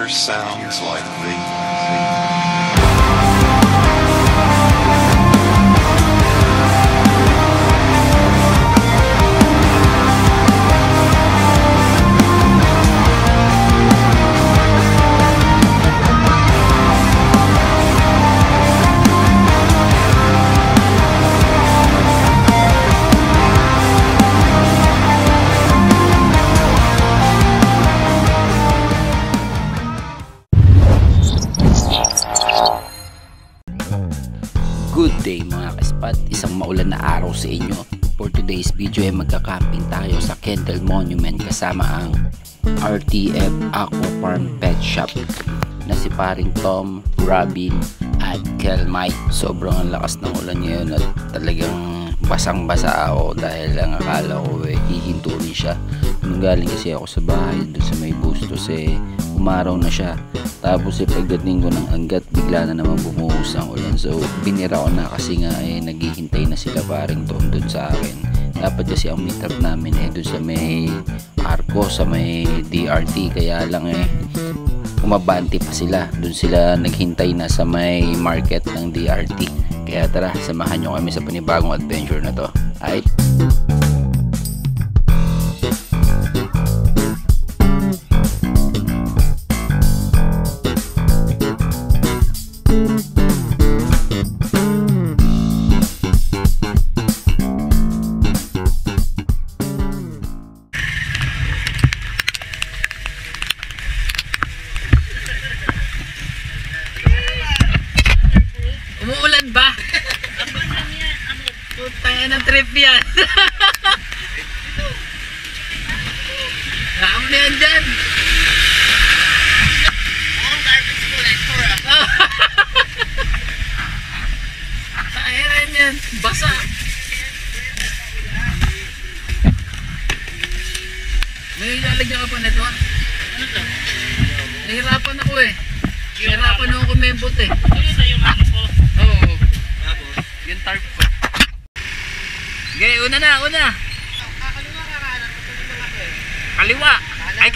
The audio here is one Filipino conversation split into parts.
hear sounds like these. Day mga kaspat, isang maulan na araw sa inyo. For today's video ay magka-camping tayo sa Kendall Monument kasama ang RTF Aqua Farm Pet Shop na si paring Tom, Robin at Kelmite. Sobrang ang lakas ng ulan ngayon at talagang basang-basa ako dahil ang akala ko eh hihinto rin siya. Nung galing kasi ako sa bahay doon sa may bustos eh umaraw na siya. Tapos eh pagdating ko ng anggat bigla na naman bumuhos ang ulan. So binira ko na kasi nga eh naghihintay na sila paring Tom doon sa akin. Dapat kasi ang meetup namin eh doon sa may Arco sa may DRT kaya lang eh umabante pa sila. Doon sila naghintay na sa may market ng DRT. Kaya tara, samahan nyo kami sa panibagong adventure na to. Ay.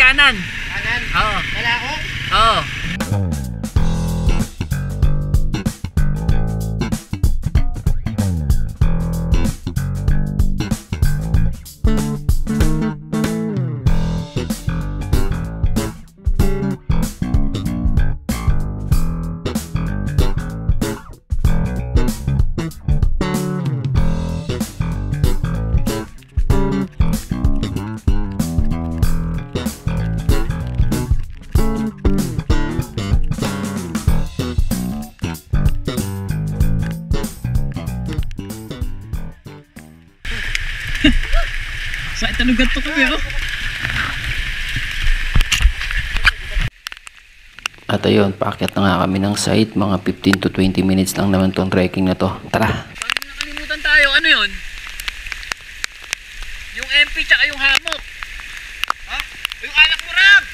Kanan. Ayun, paakyat na nga kami ng site. Mga 15 to 20 minutes lang naman tong trekking na to. Tara! Nakalimutan tayo. Ano yun? Yung MP tsaka yung hammock. Ha? Yung alak mo, Rab!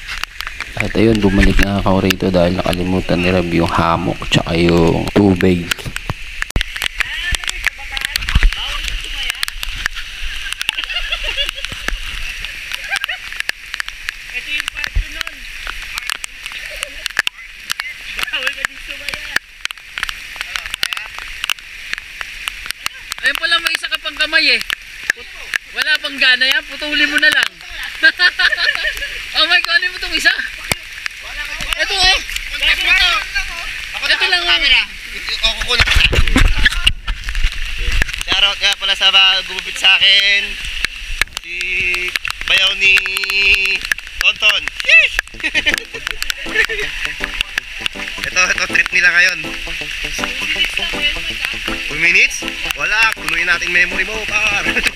At ayun, bumalik na ako rito dahil nakalimutan ni Rab yung hammock tsaka yung tubig. Ito yung part ko nun. Bawal ka din sumaya. Ayun pala may isa ka pang kamay eh. Wala pang gana yan, putulin mo na lang. oh my God, ano mo itong isa? Ito eh. Ito lang oh. Ako ko na. Shoutout nga pala sa mga gumupit sa akin. Si Bayaw ni Tonton. Sheesh! ito, ito trip nila ngayon. 2 minutes? Wala, punuin natin memory mo, par.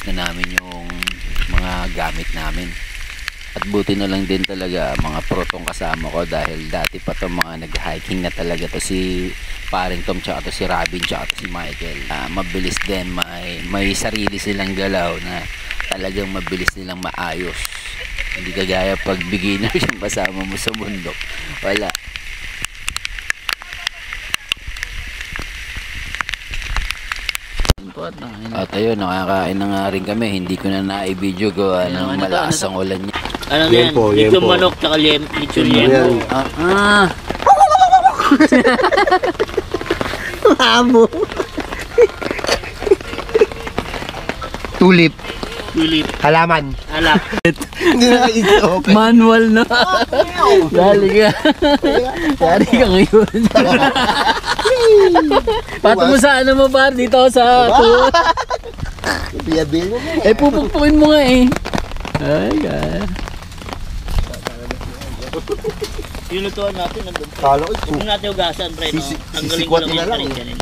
maayos na namin yung mga gamit namin. At buti na lang din talaga mga protong kasama ko dahil dati pa to mga nag-hiking na talaga to si paring Tom tsaka to si Robin tsaka to si Michael. Ah, mabilis din may, may sarili silang galaw na talagang mabilis nilang maayos. Hindi kagaya pag beginner yung kasama mo sa bundok. Wala at ayun nakakain na nga rin kami hindi ko na na-video ko Ano, ng ano malakas ano to? ang ulan niya Ano Yan yan? po, yan Lechon po. manok tsaka lem, lechon Yan. lemon. ah, ah. Amo. Tulip. Tulip. Halaman. Alak. I-open. manual na dali ka dali ka ngayon pato mo sa ano mo bar dito sa tuwa Biyabil mo. eh pupukpukin mo nga eh ay ah. Yung lutuan natin nandun. Kala ko, Huwag natin ugasan, pre. No? Sisi- Tanggalin ko sisikwat lang na yung lang, eh.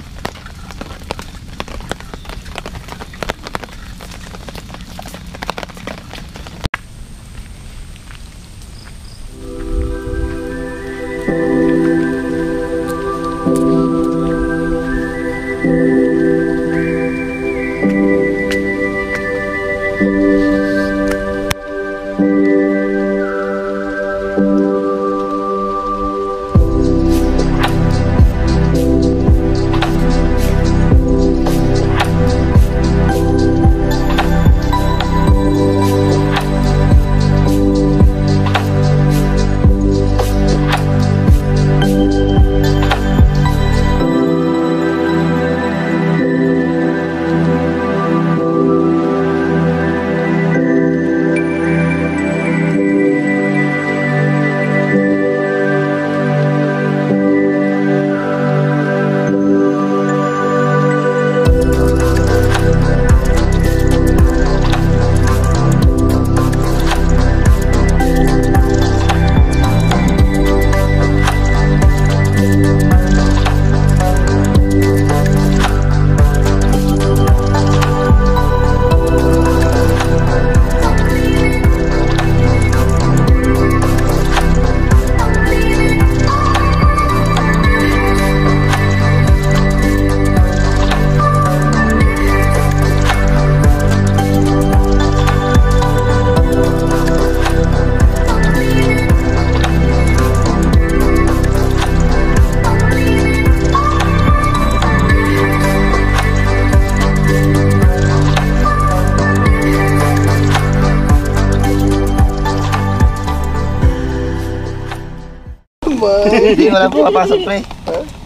Kanin. Hindi wala po papasok pre.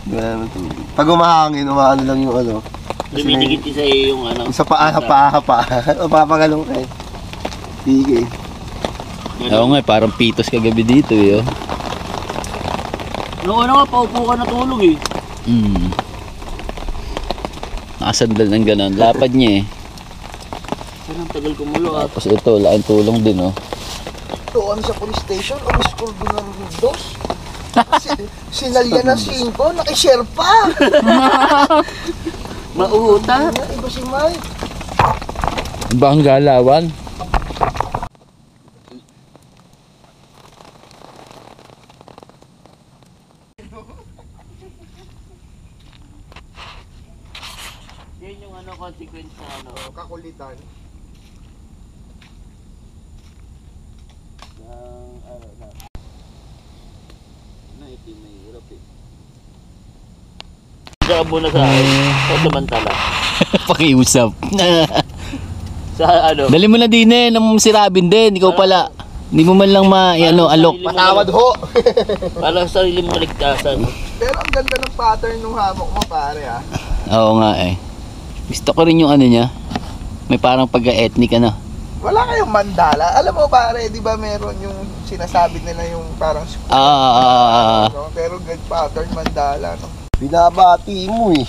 Hindi wala naman tubig. Pag umahangin, umaano lang yung ano. Dumidikit sa iyo yung ano. Yung sa paa, paa, paa. Mapapagalong ka eh. Sige. oo nga parang pitos kagabi dito eh oh. Noong ano nga, paupo ka natulog eh. mm. nakasandal ng ganon lapad niya eh Parang tagal kumulo ah. tapos ito laking tulong din oh doon sa police station, alas ko doon ng dos. Si- Sinalya ng singko, nakishare pa. Mauuta. Iba si Mike. ba ang galawan Yun yung ano, consequence na ano. Kakulitan. ng ano na. Ano ito yung mahirap eh. Ka muna sa akin. O samantala. pakiusap Sa ano? dali mo na din eh nang si Robin din ikaw pala hindi mo man lang ma ano alok Patawad ho. Para sa sarili mong kaligtasan. Pero ang ganda ng pattern ng hammock mo pare ah. Oo nga eh. Gusto ko rin yung ano niya. May parang pagka-ethnic ano. Wala kayong mandala. Alam mo pare, di ba meron yung sinasabi nila yung parang square. Ah, ah, ah, ah. no? Pero good pattern mandala. No? Binabati mo eh.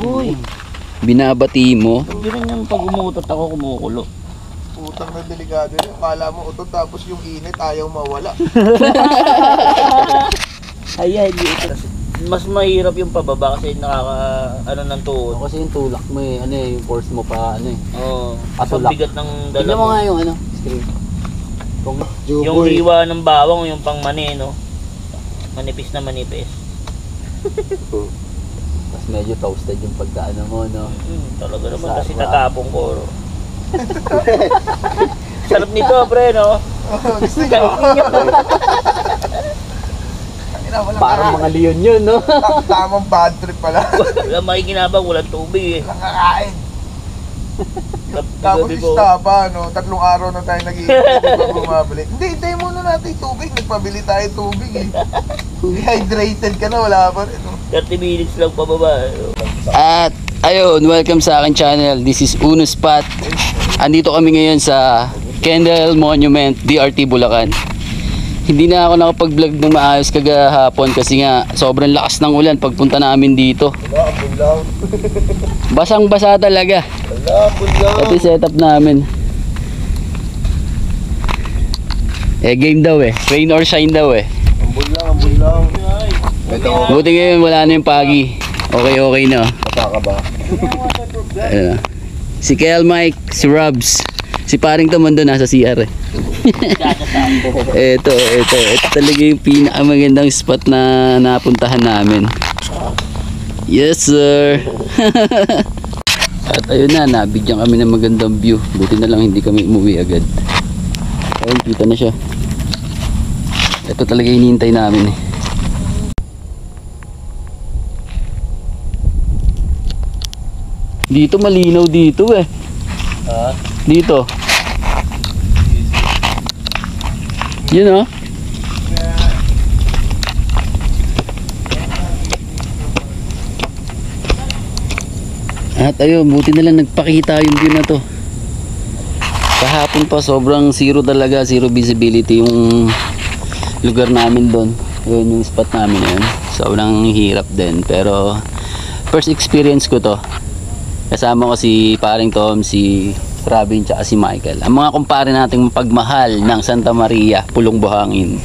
Uy, Binabati mo. hindi rin yung pag umutot ako kumukulo. Putang na delikado yun. Kala mo utot tapos yung init ayaw mawala. Ay, ay, hindi ito. mas mahirap yung pababa kasi nakaka ano ng tuhod. O, kasi yung tulak mo eh, ano eh, yung force mo pa, ano eh. Oo. Oh, Patulak. bigat ng dala Tignan mo mo. nga yung ano, screen. Kung Yung hiwa ng bawang, yung pang mani, no? Manipis na manipis. Mas medyo toasted yung pagkaano mo, no? Hmm, talaga naman Sarap. kasi tatapong ko. no? Sarap nito, pre, no? Gusto nyo? Tangina, walang Parang kakain. mga leon yun, no? Ta- Tamang bad trip pala. Wala makikinabang, walang tubig eh. Walang kakain. Tap- Tapos istapa, no? Tatlong araw na tayo nag-iintay, di ba bumabalik? Hindi, hintayin muna natin tubig. Nagpabili tayo tubig eh. Dehydrated ka na, wala pa rin. No? 30 minutes lang pababa. eh. At ayun, welcome sa akin channel. This is Uno Spot. Andito kami ngayon sa Kendall Monument, DRT Bulacan. Hindi na ako nakapag-vlog ng maayos kagahapon kasi nga sobrang lakas ng ulan pagpunta namin dito. Wala, bulaw. Basang basa talaga. Wala, bulaw. Ito yung setup namin. Eh game daw eh. Rain or shine daw eh. Ang bulaw, ang bulaw. Ito, Buti ngayon wala na yung pagi. Okay okay na. bata ka ba? Ayun na. Si Kel Mike, si Rubs. Si paring Tom doon nasa CR eh. ito, ito. Ito talaga yung pinakamagandang spot na napuntahan namin. Yes, sir. At ayun na, nabigyan kami ng magandang view. Buti na lang hindi kami umuwi agad. Ayun, kita na siya. Ito talaga hinihintay namin eh. Dito malinaw dito eh. Ha? Dito. Yun oh. Ayun, buti na lang nagpakita yung view na to. Kahapon pa sobrang zero talaga, zero visibility yung lugar namin doon. Yun yung spot namin yun. Sobrang hirap din. Pero first experience ko to. Kasama ko si paring Tom, si Robin, tsaka si Michael. Ang mga kumpare nating pagmahal ng Santa Maria, Pulong Buhangin.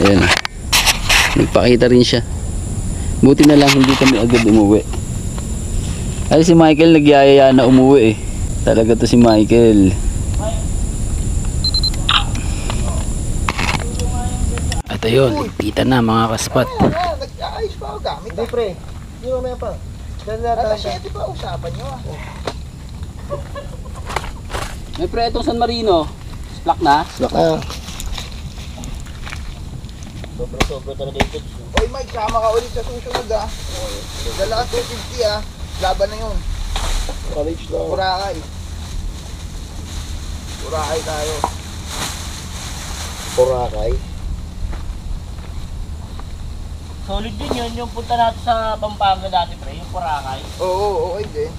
Ayan. Nagpakita rin siya. Buti na lang hindi kami agad umuwi. Ay si Michael nagyayaya na umuwi eh. Talaga to si Michael. At ayun, ligpitan na mga kaspat. Nag-ayos pa ako gamit. Hindi, pre. Hindi mamaya pa. Alas 7 pa usapan nyo ah. May pre itong San Marino. Slack na. Baka. Sobra-sobra talaga ito. Oy Mike, sama ka ulit sa susunod ah. Dala ka 250 ah. Laban na yun. College lang. Purakay. Purakay tayo. Boracay. Solid din yun, yung punta natin sa Pampanga dati, pre, yung Boracay. Oo, oo, okay din.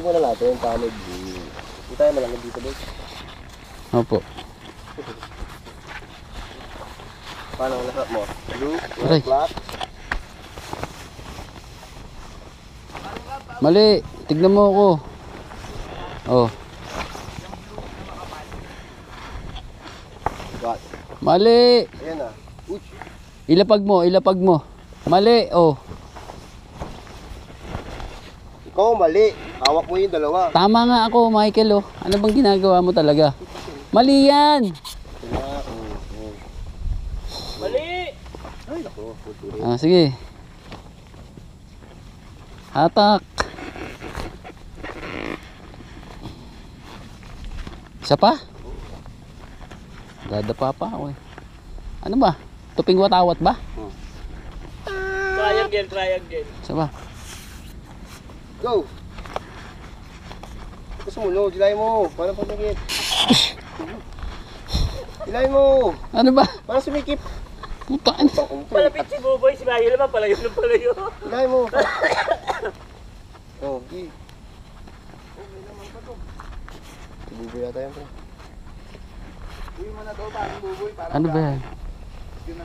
Ituloy muna natin, paano Hindi tayo malamig dito, boy. Opo. Paano ang lahat mo? Blue, Aray. black. Mali. Tignan mo ako. Oh. What? Mali. Ayan. Uy, Ilapag mo, ilapag mo. Mali. Oh. Ikaw mali. Hawak mo yung dalawa. Tama nga ako, Michael. Oh. Ano bang ginagawa mo talaga? Mali yan. Mali! Ay, naku. Ah, sige. Hatak. Isa pa? Dadapa pa ako eh. Ano ba? Tuping watawat ba? Triangle, triangle. Isa ba? Go! Gusto mo, no? Dilay mo. Parang pagdagit. Dilay mo. Ano ba? Parang sumikip. Putaan. Palapit si Buboy, si Mayo naman, palayo ng palayo. Dilay mo. oh, di. Buboy yata yan, pre. Uwi mo na to, parang buboy. Parang Ano ba yan?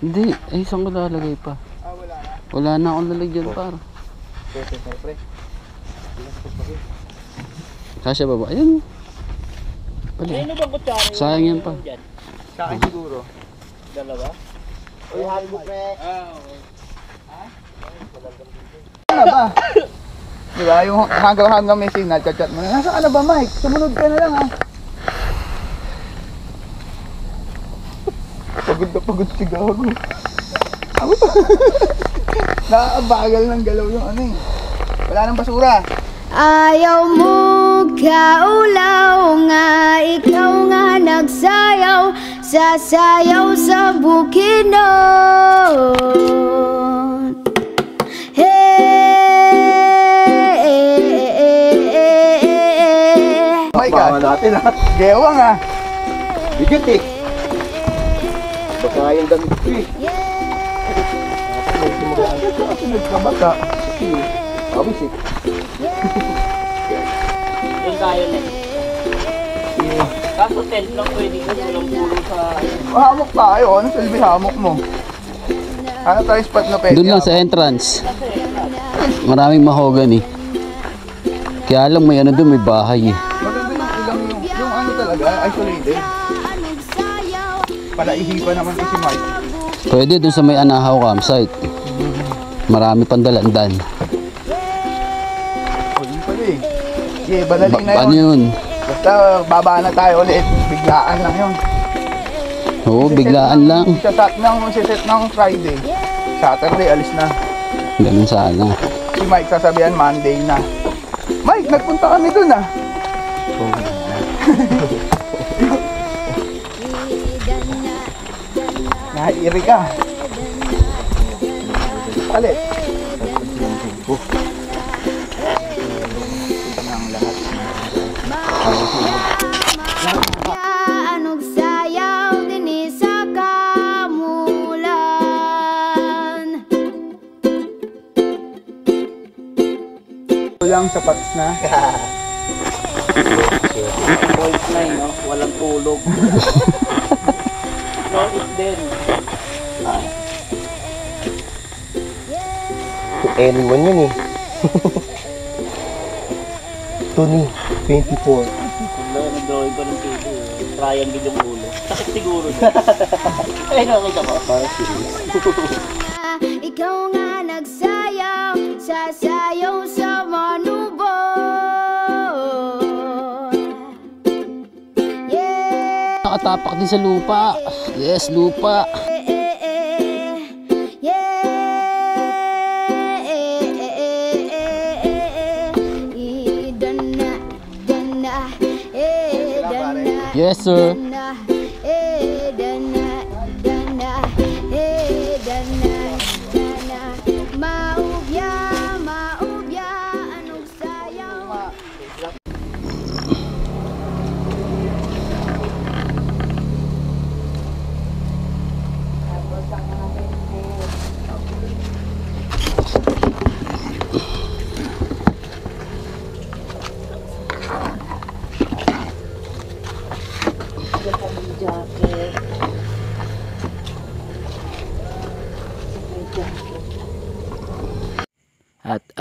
Hindi. Eh, saan ko lalagay pa? Ah, wala na. Wala na akong lalagyan par. Pre, pre, pre, pre. Kasya ba ba? Ayun. Pali. Ano bang kutsara? yung- Sayang yan pa. Sa akin siguro. Dalawa? Uy, handbook, pre. Ano ba? Di ba? Yung hanggang hanggang may signal, chat-chat mo na. Nasaan ka na ba, Mike? Sumunod ka na lang, ha? pagod na pagod si Gago. Ako Nakakabagal ng galaw yung ano eh. Wala nang basura. Ayaw mo kaulaw nga Ikaw nga nagsayaw Sasayaw sa bukinon Hey Mike, ha? natin, ha? Gewang, ha? Bigat, eh. Baka yung damit ko, eh. Sunod ka baka. Abis, eh. Tayo na. Kaso tent lang pwede ko walang pulong sa... Hamok tayo. Ano silbi hamok mo? Ano tayo spot na pwede? Doon lang sa entrance. Maraming mahogany. Kaya lang may ano doon, may bahay eh. Maganda yung ilang yung, yung ano talaga, isolated. Naman kasi Mike. Pwede doon sa may Anahaw campsite. Marami pang dalandan. Sige, badali Ba- na yun. yun? Basta baba na tayo ulit. Biglaan lang yun. Oo, biglaan lang. Sa set ng, sa set ng Friday. Saturday, alis na. Ganun sana. Si Mike sasabihan Monday na. Mike, nagpunta kami dun ah. Nahiiri ka. Palit. Anog Kulang sapat na. Point 9, no? Walang tulog. no, it din. Anyone yun, eh. Tony, 24. Wala, nag-drawing pa ng eh. Triangle yung ulo. Sakit siguro. Ay, nakita mo? Parang serious. Ikaw nga nagsayaw Sasayaw Nakatapak din sa lupa. Yes, lupa. eh, eh,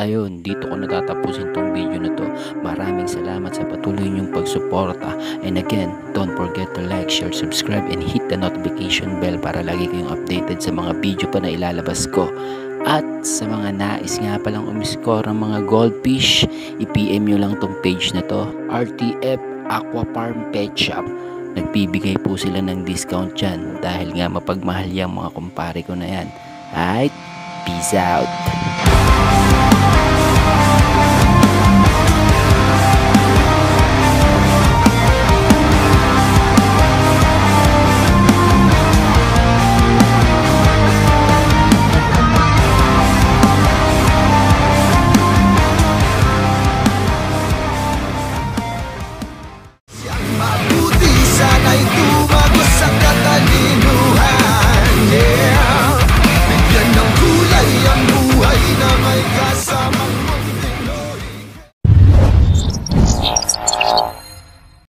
ayun, dito ko natatapusin tong video na to. Maraming salamat sa patuloy niyong pagsuporta. And again, don't forget to like, share, subscribe, and hit the notification bell para lagi kayong updated sa mga video pa na ilalabas ko. At sa mga nais nga palang umiscore ng mga goldfish, i-PM nyo lang tong page na to, RTF Aqua Farm Pet Shop. Nagbibigay po sila ng discount dyan dahil nga mapagmahal yung mga kumpare ko na yan. Alright, peace out!